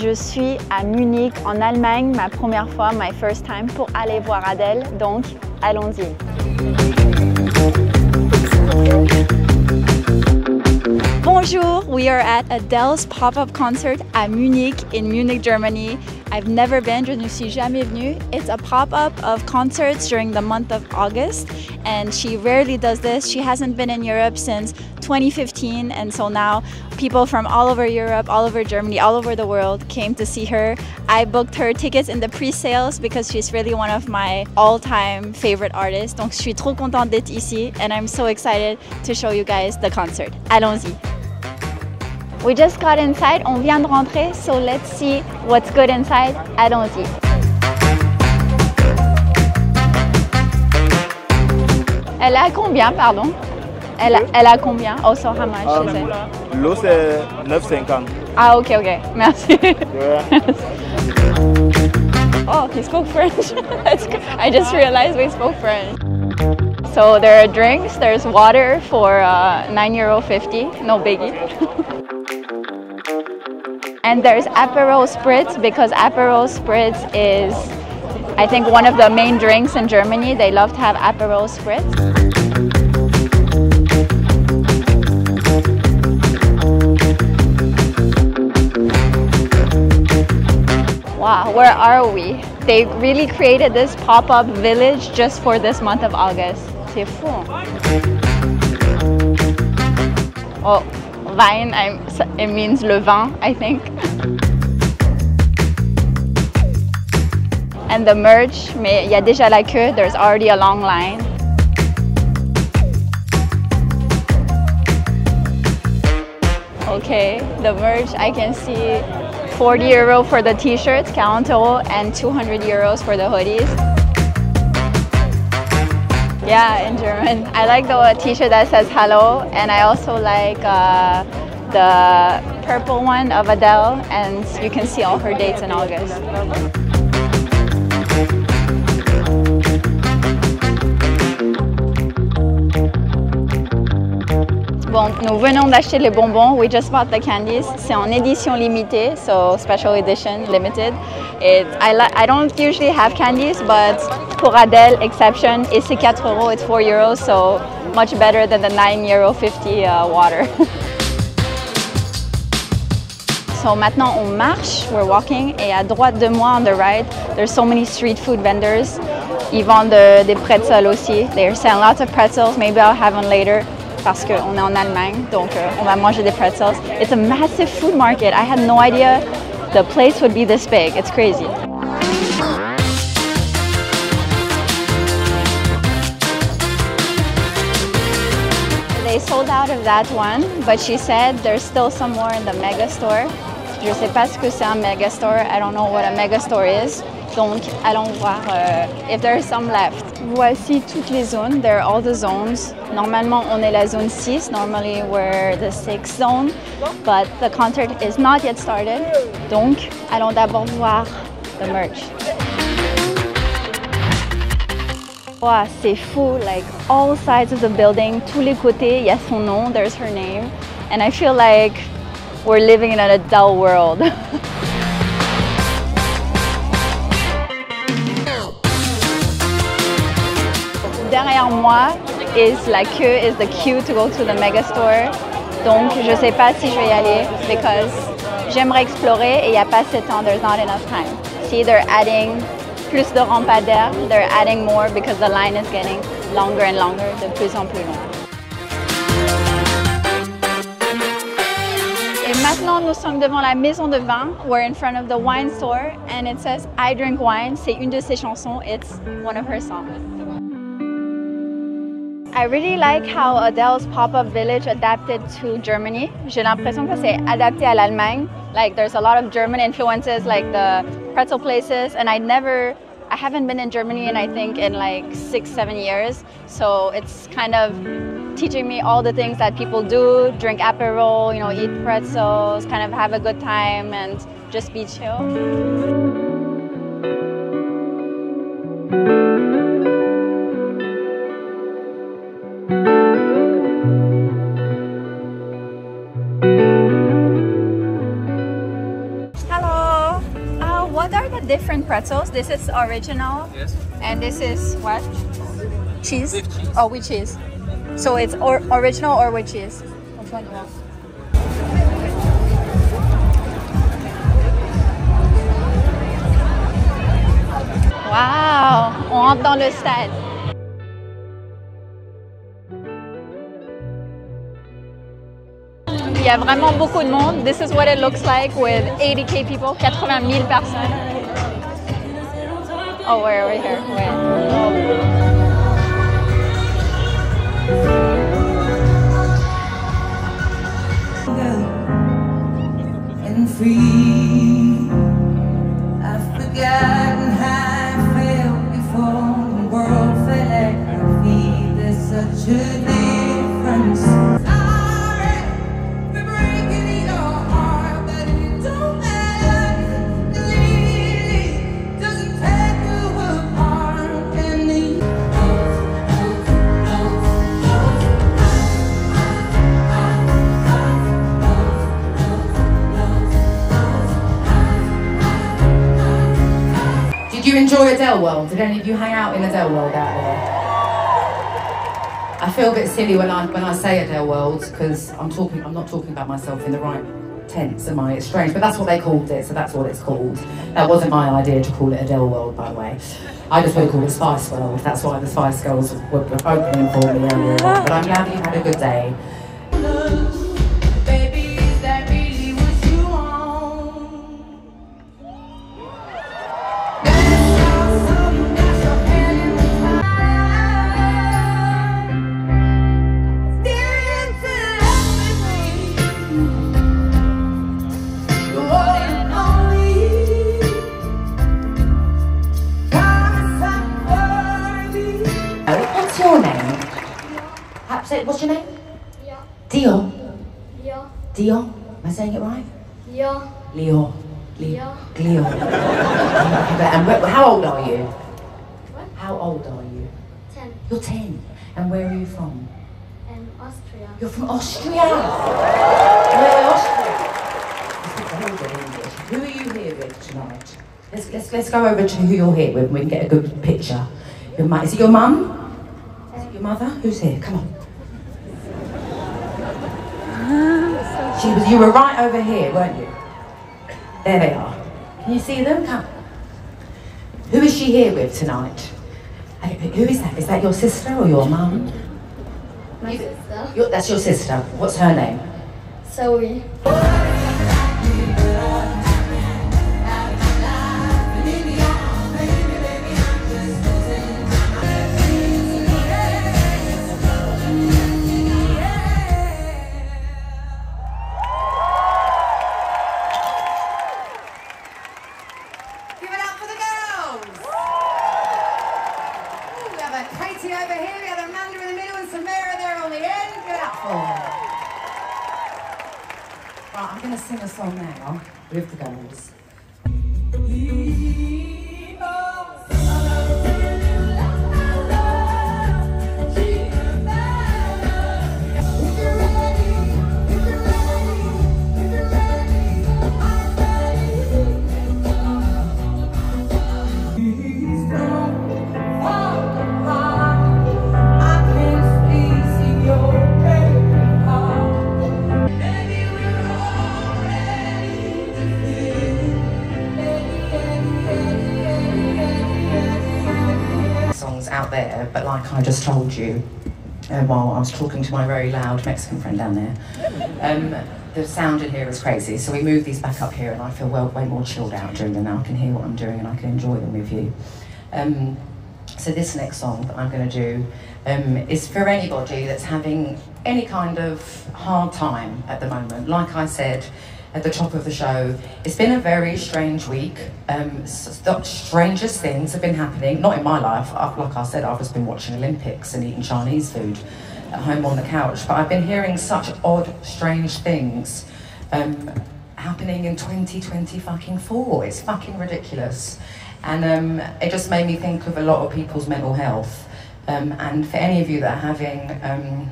Je suis à Munich, en Allemagne, ma première fois, my first time, pour aller voir Adele. Donc, allons-y. Bonjour, we are at Adele's pop-up concert at Munich in Munich, Germany. I've never been, je ne suis jamais venue. It's a pop-up of concerts during the month of August and she rarely does this. She hasn't been in Europe since 2015 and so now people from all over Europe, all over Germany, all over the world came to see her. I booked her tickets in the pre-sales because she's really one of my all-time favorite artists. Donc je suis trop contente d'être ici and I'm so excited to show you guys the concert. Allons-y. We just got inside, on vient de rentrer, so let's see what's good inside. Allons-y. Elle a combien, pardon elle a, elle a combien Oh, so how much is it L'eau c'est 9,50. Ah, ok, ok, merci. Yeah. oh, he spoke French. I just realized we spoke French. So there are drinks, there's water for uh, 9 euro 50, no biggie. and there's Aperol Spritz because Aperol Spritz is, I think, one of the main drinks in Germany. They love to have Aperol Spritz. Wow, where are we? They really created this pop-up village just for this month of August. Oh, Wein, I'm, it means le vin, I think. And the merch, mais il y a déjà la queue, there's already a long line. Okay, the merch, I can see 40 euro for the t-shirts, 40 euro, and 200 euros for the hoodies. Yeah, in German. I like the t-shirt that says hello, and I also like uh, the purple one of Adele, and you can see all her dates in August. Bon, nous venons d'acheter les bonbons. We just bought the candies. C'est en édition limitée, so special edition, limited. It, I, like I don't usually have candies, but pour Adele, exception. Et 4 euros, it's 4 euros, so much better than the 9 euro 50 uh, water. so maintenant on marche, we're walking, et à droite de moi, on the right, there's so many street food vendors. Ils vendent de, des pretzels aussi. They're selling lots of pretzels. Maybe I'll have one later parce qu'on est en Allemagne, donc euh, on va manger des pretzels. It's a massive food market. I had no idea the place would be this big. It's crazy. That one, but she said there's still some more in the mega store. Je sais pas ce que c'est un mega store. I don't know what a mega store is. Donc, allons voir uh, if there is some left. Voici toutes les zones. There are all the zones. Normalement, on est la zone 6. Normally, we're the 6th zone. But the concert is not yet started. Donc, allons d'abord voir the merch. Wow, c'est fou. Like, all sides of the building, tous les côtés, il y a son nom. There's her name. And I feel like we're living in an Adele world. derrière moi is la queue, is the queue to go to the mega store. Donc, je sais pas si je vais y aller because j'aimerais explorer et il n'y a pas assez de temps. There's not enough time. See, they're adding plus de lampadaires. They're adding more because the line is getting longer and longer, de plus en plus long. Maintenant, nous sommes devant la maison de vin. We're in front of the wine store and it says I drink wine. C'est une de ses chansons. It's one of her songs. I really like how Adele's pop-up village adapted to Germany. J'ai l'impression que c'est adapté à l'Allemagne. Like there's a lot of German influences like the pretzel places and I never I haven't been in Germany in I think in like six, seven years. So it's kind of teaching me all the things that people do, drink Aperol, you know, eat pretzels, kind of have a good time and just be chill. Pretzels. This is original. Yes. And this is what? Cheese? With cheese. Oh, with cheese. So it's or original or with cheese? Which one you want? Wow! On rentre dans le stade. Il y a vraiment beaucoup de monde. This is what it looks like with 80k people, 80 000 personnes. Oh, we're over here. Wait. and free. I've forgotten you enjoy Adele World? Did any of you hang out in Adele World out there? I feel a bit silly when I when I say Adele World because I'm talking I'm not talking about myself in the right tense, am I? It's strange, but that's what they called it, so that's what it's called. That wasn't my idea to call it Adele World, by the way. I just want to call it Spice World. That's why the Spice Girls were opening for me earlier. But I'm glad you had a good day. Ja. And where, how old are you? What? How old are you? 10 You're 10. And where are you from? in Austria. You're from Austria. Where Austria? You speak a little bit English. Who are you here with tonight? Let's, let's, let's go over to who you're here with and we can get a good picture. Your mu- is it your mum? Is it your mother? Who's here? Come on. Ah. She was, you were right over here, weren't you? There they are. Can you see them? Come. Who is she here with tonight? Who is that? Is that your sister or your mum? My sister, Your, that's your sister. What's her name? Zoe. Going to sing a song now with the girls. I just told you, um, while I was talking to my very loud Mexican friend down there, um, the sound in here is crazy. So we moved these back up here, and I feel well, way more chilled out during them now. I can hear what I'm doing, and I can enjoy them with you. Um, so this next song that I'm going to do um, is for anybody that's having any kind of hard time at the moment. Like I said at the top of the show, it's been a very strange week. Um, the strangest things have been happening, not in my life. I've, like I said, I've just been watching Olympics and eating Chinese food at home on the couch. But I've been hearing such odd, strange things um, happening in 2020 fucking four. It's fucking ridiculous. And um, it just made me think of a lot of people's mental health. Um, and for any of you that are having, um,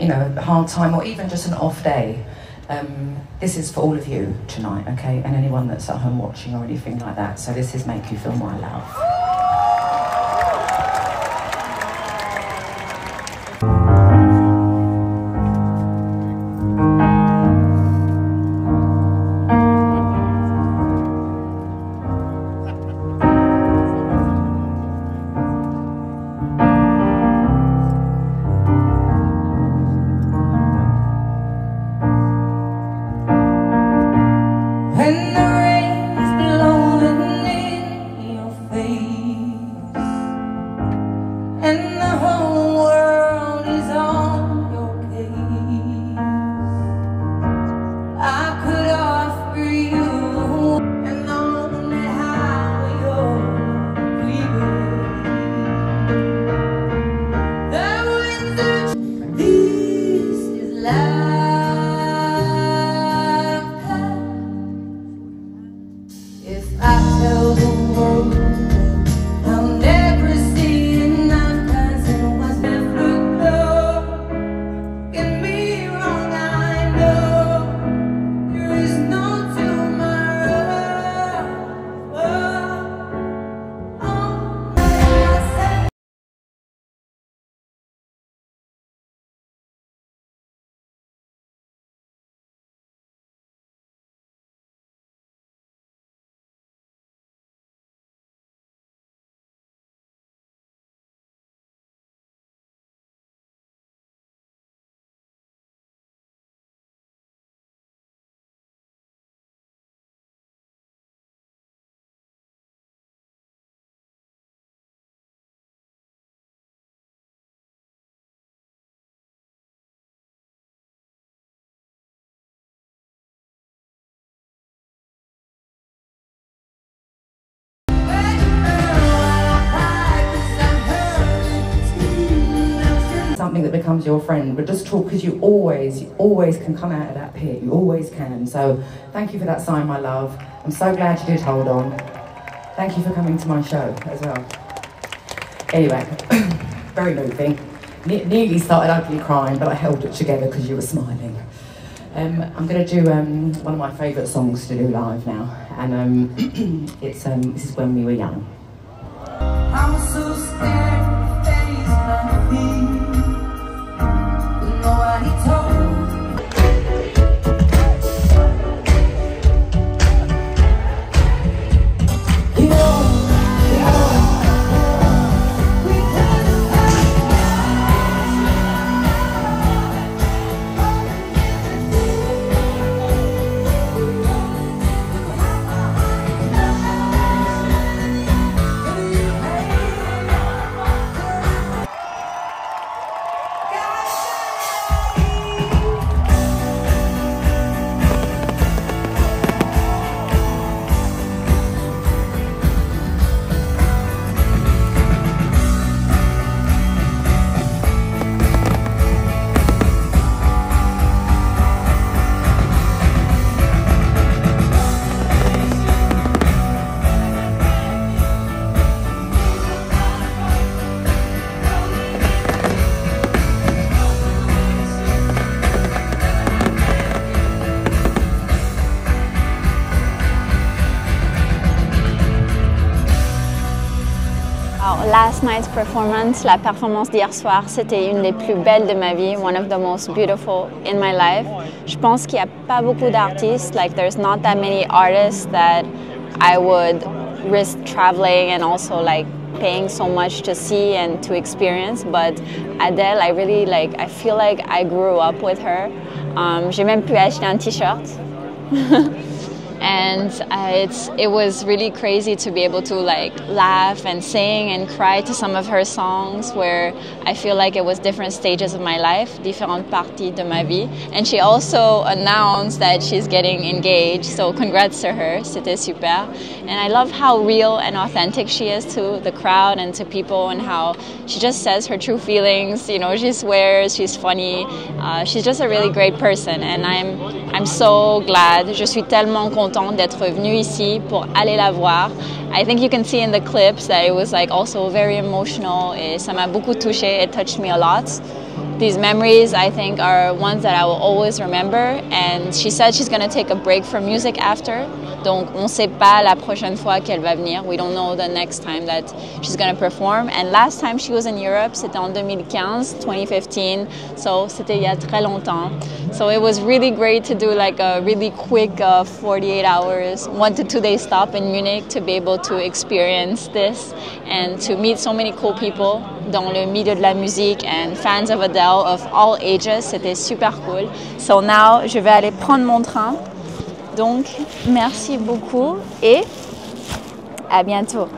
you know, a hard time or even just an off day, Um, this is for all of you tonight, okay? And anyone that's at home watching or anything like that. So this is Make You Feel My Love. Something that becomes your friend, but just talk because you always, you always can come out of that pit. You always can. So thank you for that sign, my love. I'm so glad you did hold on. Thank you for coming to my show as well. Anyway, very moving. Ne- nearly started ugly crying, but I held it together because you were smiling. Um, I'm going to do um, one of my favourite songs to do live now, and um, it's um, this is when we were young. Last night's performance, la performance d'hier soir, c'était une des plus belles de ma vie, one of the most beautiful in my life. Je pense qu'il n'y a pas beaucoup d'artistes, like there's not that many artists that I would risk traveling and also like paying so much to see and to experience. But Adele, I really like, I feel like I grew up with her. Um, J'ai même pu acheter un t-shirt. and uh, it's it was really crazy to be able to like laugh and sing and cry to some of her songs where I feel like it was different stages of my life, différentes parties de ma vie. And she also announced that she's getting engaged, so congrats to her, c'était super. And I love how real and authentic she is to the crowd and to people, and how she just says her true feelings. You know, she swears, she's funny. Uh, she's just a really great person, and I'm I'm so glad. Je suis tellement contente d'être venue ici pour aller la voir. I think you can see in the clips that it was like also very emotional. Et ça m'a beaucoup touché. It touched me a lot. these memories, I think, are ones that I will always remember. And she said she's going to take a break from music after. Donc, on ne sait pas la prochaine fois qu'elle va venir. We don't know the next time that she's going to perform. And last time she was in Europe, c'était en 2015, 2015. So, c'était il y a très longtemps. So, it was really great to do like a really quick uh, 48 hours, one to two day stop in Munich to be able to experience this and to meet so many cool people dans le milieu de la musique and fans of Adele of all ages. C'était super cool. So now, je vais aller prendre mon train. Donc, merci beaucoup et à bientôt.